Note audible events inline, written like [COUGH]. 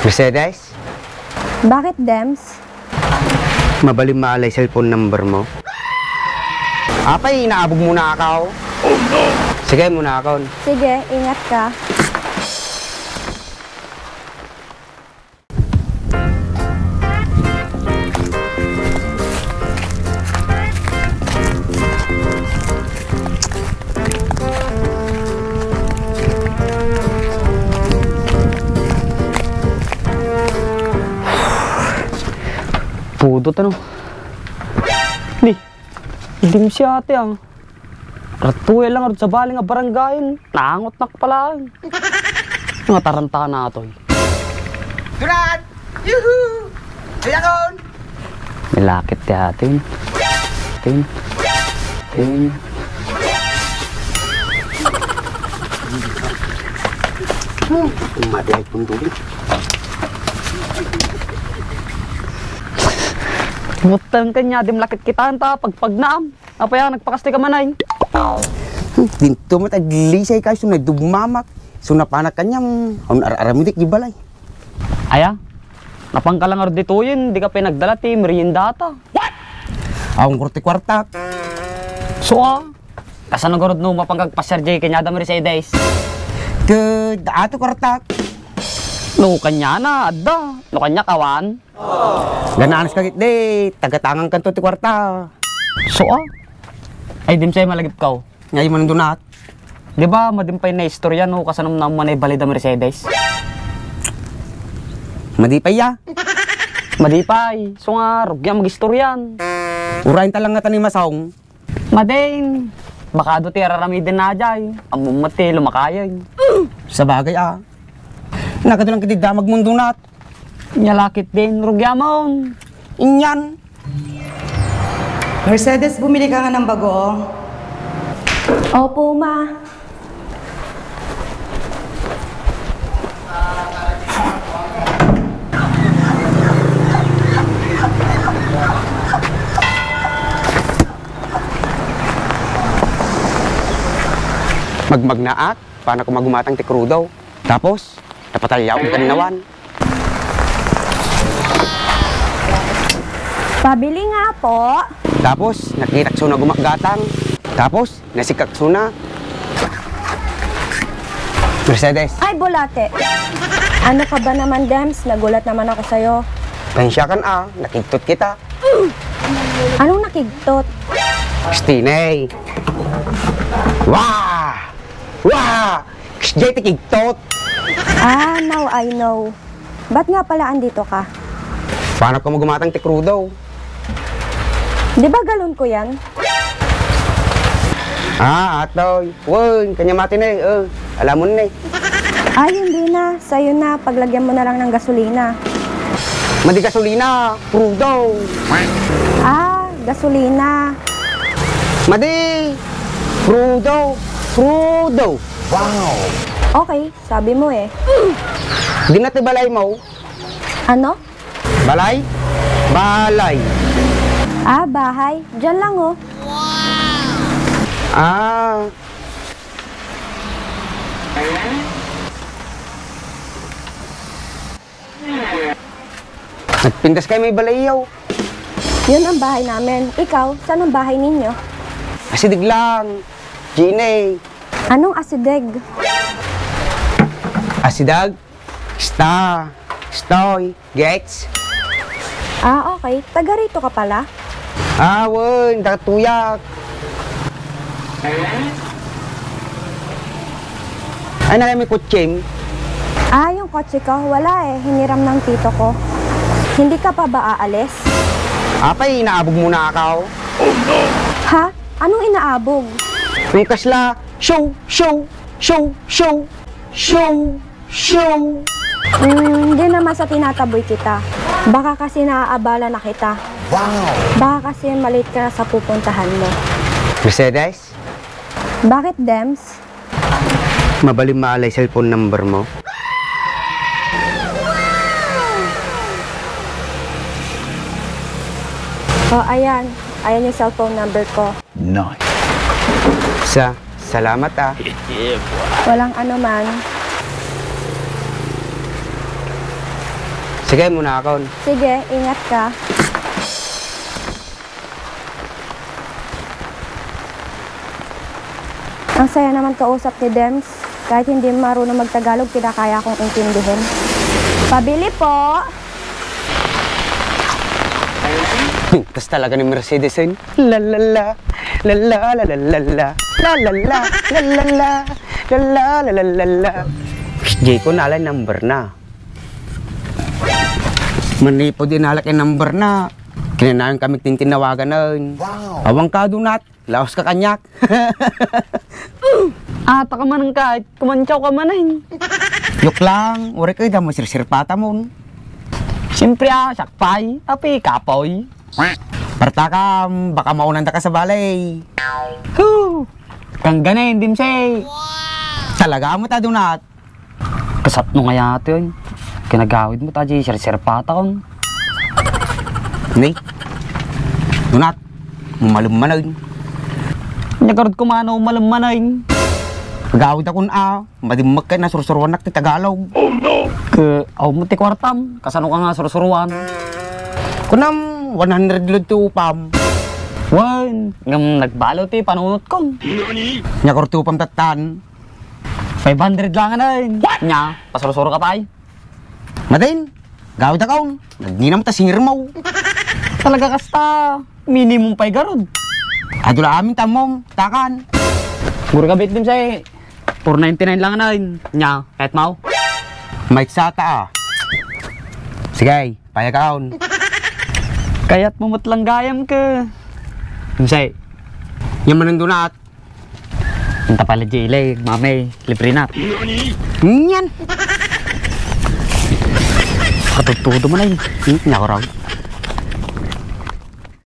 Mercedes, Bakit, Dems? mabalim maalay cellphone number mo. Apay, inaabog muna ako. Oh no! Sige, muna ako. Sige, ingat ka. Pudot ano? Di, hindi si ate ang. Ratuya lang arot sa baling nga barangay. Nangot nak pala. [LAUGHS] Nga taranta na ito. Durat! Yuhu! Ayakon! Nilakit ti atin. Tin. Tin. Mati ay puntuloy. Butang kanya, dim lakit kita anta pagpagnaam. Apa yan, nagpakasti ka manay. Dinto mo taglisay kayo sunay dugmamak. Sunapanak kanyang ang araramidik gibalay. Aya, napangkalang arot dito yun, di ka pinagdala ti meriendata. Akong kurti-kwartak. So ah, kasan nagorod no mapangkagpasar jay kanya da Mercedes. Ke ato kwartak. No kanya na, adda. No kanya kawan. Gananas kagit de, tagatangang kanto ti kwarta. So ah, ay dim sa'yo malagip ka. Ngayon man dunat. Di ba, madimpay na istorya no, kasanam na manay balida Mercedes. Madipay ya. Madipay, so nga, rugya mag-istoryan. Urayin talang nga tani masong. Madain, baka do ti araramidin na jay. Among mati, lumakayay. Sa bagay ah. Nakadulang kiti damag mundo nat. Nyalakit din, rugya mo. Inyan. Mercedes, bumili ka nga ng bago. oh. Opo, ma. Magmagnaat, paano ko magumatang ti krudo. Tapos, napatayaw ang kaninawan. Pabili nga po. Tapos, nakita ko na gumagatang. Tapos, nasikak ko na. Mercedes, Ay, bulate. Ano ka ba naman, Dems? Nagulat naman ako sa'yo. pensya kan ah, nakigtot kita. Anong nakigtot? Stinay. Wah! Wah! Ksjay ti kigtot. Ah, now I know. Ba't nga pala andito ka? Paano ko magumatang ti krudo? Di ba galon ko yan? Ah, atoy. Woy, kanya mati na eh. Uh, alam mo na eh. Ay, hindi na. Sa'yo na. Paglagyan mo na lang ng gasolina. Madi gasolina, krudo. Ah, gasolina. Madi, krudo, krudo. Okay, sabi mo eh. Di na ti balay mo. Ano? Balay? Balay. Ah, bahay. Diyan lang oh. Ah. Nagpindas kayo may balayaw. Yun ang bahay namin. Ikaw, saan ang bahay ninyo? Asidig lang. Gine. Anong asideg? Asidag. Sta. Stoy. Gets. Ah, okay. Taga rito ka pala. Ah, won. Takatuyak. Ay, na may kutsing. Ah, yung kotse ko, wala eh. Hiniram ng tito ko. Hindi ka pa ba aalis? Apay, inaabog muna ako. Ha? Anong inaabog? Yung kasla, show, show, show, show, show, show. Hmm, hindi naman sa tinataboy kita. Baka kasi naaabala na kita. Wow! Baka kasi malit ka na sa pupuntahan mo. Mercedes, Bakit, Dems? mabalim maalay cellphone number mo. O, ayan. Ayan yung cellphone number ko. Sa, salamat ah. Walang ano man. Sige muna ako. Sige, ingat ka. Ang saya naman kausap ni Dems. Kahit hindi marunong magtagalog, kinakaya kong intindihin. Pabili po! Tapos talaga ni Mercedes yun. La la la. La la la la la la. La la la. La la la. La la la la la la. Jay ko nalay number na. Manipo din nalak yung number na. Kinanayon kami tintinawagan na. Wow. Awang ka dunat. Laos ka kanyak. [LAUGHS] Ata ka man ang kahit, kumantsaw ka man ay. Yok lang. Uri kayo damo sirsirpata mo. Siyempre ah, sakpay, api, kapoy. Parta ka, baka maunan ka sa balay. Hoo! Kang ganin, dimsay. Talaga mo ta dunat. Kasat no nga yata yun. Kinagawid mo taji, sir-sir pata kon. Ni. Dunat. Mumalum manay. Nyakarod ko mano malammanay. Gawid akong a, madimag ka na sursurwanak ti Tagalog. Ke, aw mo ti kwartam, kasano ka nga surusuruan. Kunam, 100 lod ti upam. Wan, ngam nagbalo ti panunot ko. Nyakor ti upam tatan. 500 lang na yun. Nya, pasurusuro ka pa ay. Madin, gawid akong. Nagninam ta singir mo. Talaga kasta, minimum pa'y garod. Adula amin tamom, takan. Guro ka bit dimsay. 499 lang na yun. Nya, kahit mau. Mike sata ah. Sige, payag akong. Kaya't mumutlang gayam ka. Dimsay, Yaman ng dunat. punta pala jilay, mamay, libre na. Yan. Katutudo mo na yun. Hmm, nyakor ako.